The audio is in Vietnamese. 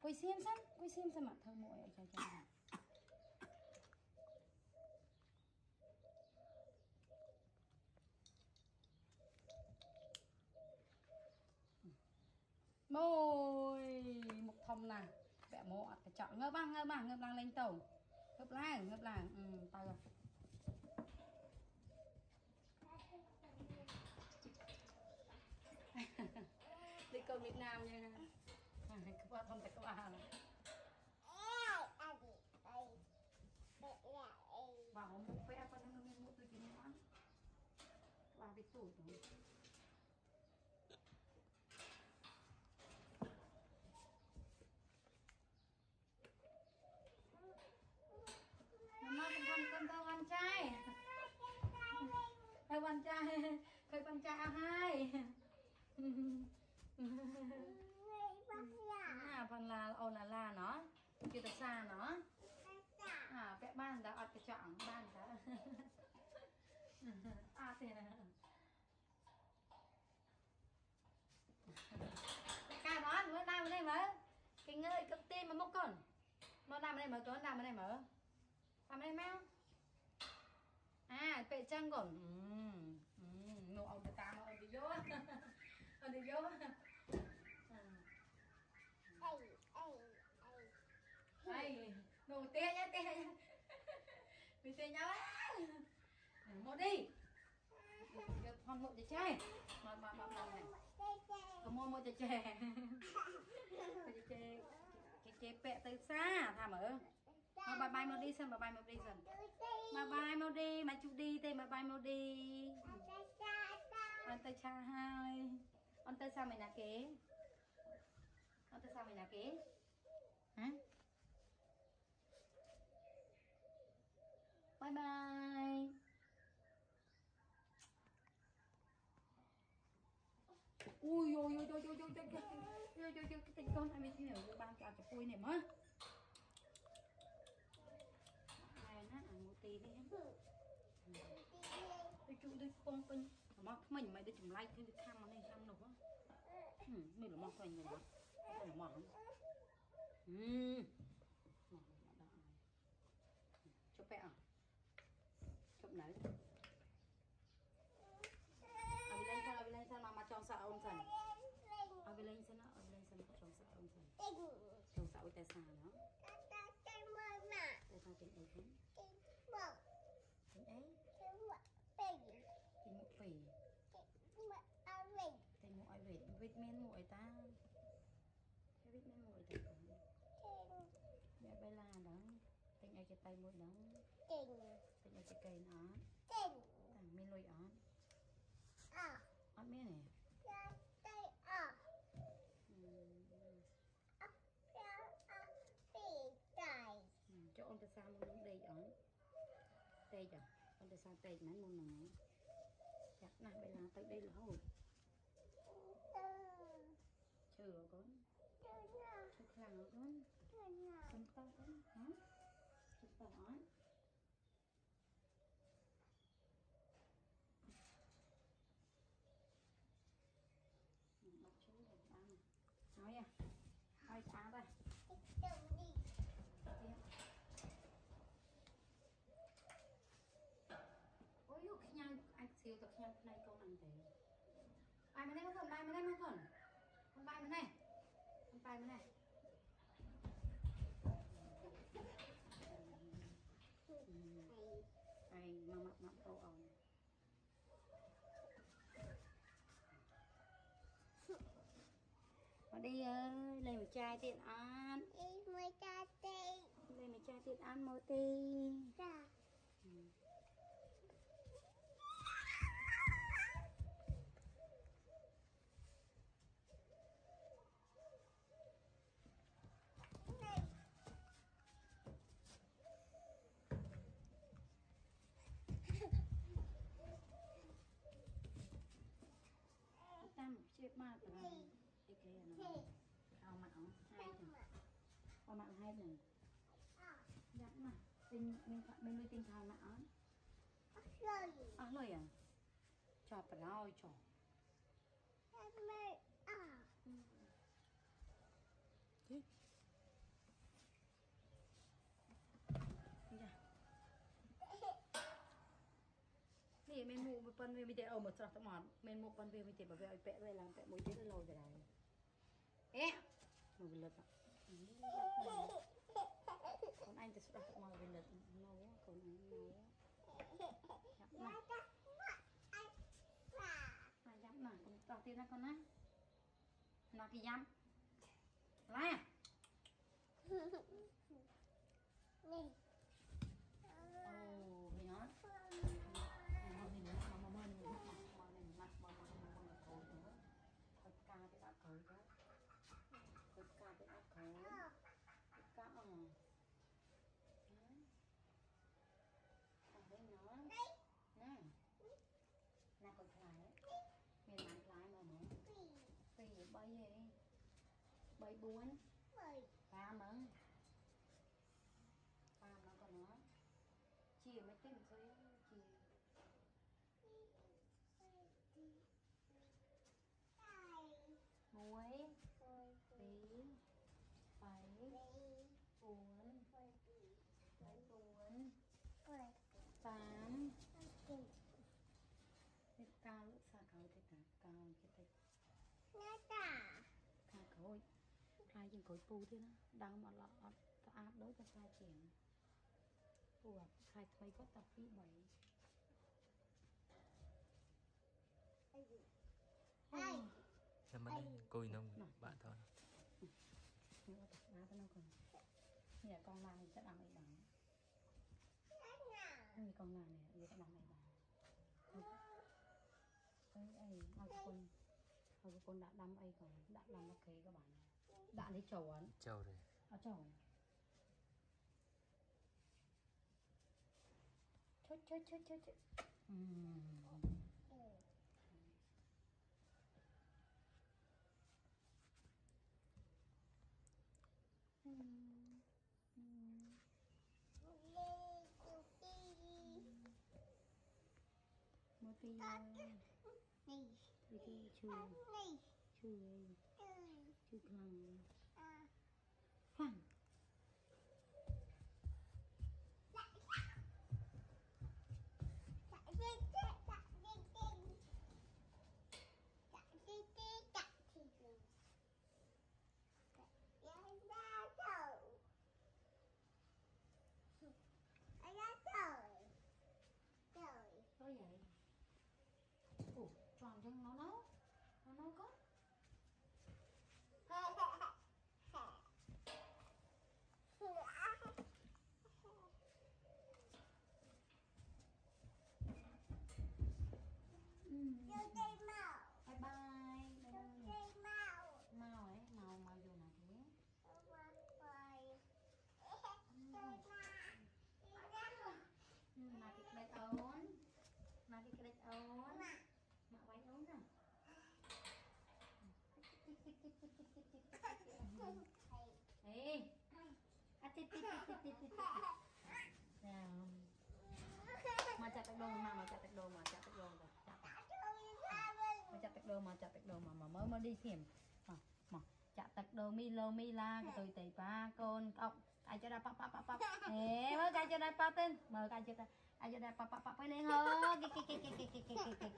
Quay xem xem, quay xem xem mà thơ muội ở cho cho. Môi một thông nè. Vẽ mộ phải chọn ngơ băng ngơ băng ngơ băng lên tàu. Ngập lang ngập lang Ừ tao rồi. Đi cầu Việt Nam nha. 그거 한데 그거 하 나. 아 기, 아 기. Bảo một phe con nó mới mua tôi cái món Vào cái tủ tủ Nó con con con con con trai Con con trai Con con trai hai អូនឡាឡាណោះគេទៅសាណោះអាពាក់បានតែអត់កញ្ចក់បានតែអត់ទេណាកាលដល់មើលដើមនេះមើលគេងើយគឹកទាញមកមុខកូនមកដើមនេះមើលកូនដើមនេះមើលដើមនេះមកអាពេលចឹងកូនអឺអឺនោះអត់ទៅតាមអត់ទៅយកអត់ទៅយក đây đồ tê nhá tê nhá. Vì tê nhá một đi. Con một chè chè mà mà mà mà này. Có mua một chè chè chè chè Cái chè pẹ tới xa tham ở mà bye bye mau đi xem bye bye mau đi dần bye bye mau đi, mà chú đi tên bye bye mau đi. Anh tay cha hai. Ăn tay sao mày nè kế? Ăn tay sao mày nè kế? Hả? Bye bye ui ôi ôi ôi ôi ôi ôi ôi ôi ôi ôi cái tên con này mình hiểu ban cả cái cùi này mà ai nó ăn một tí đi tôi chú tôi con con mà mình mày đi chụp like thì tham nó này tham nó quá mình là mong thành người đó không là mong ừ mong là đó cho bé à វាលេងសិនណាអត់លេងសិនចង់សាក់អូនសិនចង់សាក់អូនតែសាណោតែតែមកណាតែថាទាំងអីហ្នឹងមកទាំងអីទាំងមកពេកទាំងមកពេកទាំងមកអត់វិញទាំងមកអត់វិញវិញមានមកអីតាហើយវិញមានមកអីតាទាំងអ្នកបេឡាដល់ទាំងអីគេតៃមួយដល់ទាំងទាំងអីគេកេនអត់ទាំងតាមានលុយអត់អត់ ពេកអ่ะប៉ុន្តែសារពេកមិនមុនហ្នឹងចាក់ណាស់បេឡាទៅដេករហូតឈឺអកូនឈឺខ្លាំងអកូនឈឺខ្លាំងសំខាន់ហ៎សំខាន់អត់ tiêu tập nhau này câu năng thế bài bên đây không cần bài bên đây không cần không bài bên này. Không bài bên này. Ai mà mặc mặc câu ông. Mà đi ơi lên một chai tiện ăn. Đi một chai tiện lên một chai tiện ăn một tí con nặng hai rồi dạ mà mình mình mình nuôi tinh thần nặng ớn ớn rồi à cho bà lo cho Good. Yeah. នេះមានមុខមួយប៉ុនវាមិនទេអូមកស្រស់ត្មត់មានមុខប៉ុនវាមិនទេបើវាឲ្យពាក់វាឡើងពាក់មួយទៀតលោយទៅដែរអេមកលឹកអឺ nanti sudah mau benda mau ya kau mau ya mà dám mà cũng tao tin nó con á nó cái dám lá 14 30 30 còn nữa. Chia mấy cái mình xíu Hai chân cối pu thế nó, đau mà lọ ta áp đối cho sai chuyện. Phù hợp, hai thay có tập phí bảy. អី Ôi, Năm mới đây cùi nông bạn thôi nữa tập đá cho nó còn. Nhà con làm thì sẽ làm ấy bằng. ណាណា Như con làm này, giờ sẽ làm ấy bằng. Ấy, ấy, ai cái con, ai cái con đã đâm ấy còn, đã đâm ok các bạn. Đã lấy trầu ấn. Châu rồi ở trời chết chết chết chết chết Ừm. អឺ Ừm. Ừm. លេទូទី một tí ờ, នេះ tí tí chư នេះ chư ấy, អឺ chư khăn អឺ khăn ដាក់ bạn ấy trầu ấn trầu rồi. Nó trầu chốt chốt chốt chốt chốt. Một tí. Một tí. Chú Chú chú khăn phẳng Có vậy? Ủa, tròn chân nó nó Eh. Atit tit tit tit tit. Ya. Macam tak dong mama, macam tak dong, macam mà chặt dah. đồ mà dong. Mới mới đi xem. Mà, mà. Chặt tật đồ milo mila cái ba con cọc ai cho ra pop pop pop pop mới cái cho ra pop tên mở cái cho ra ai cho ra pop pop pop lên hơn cái cái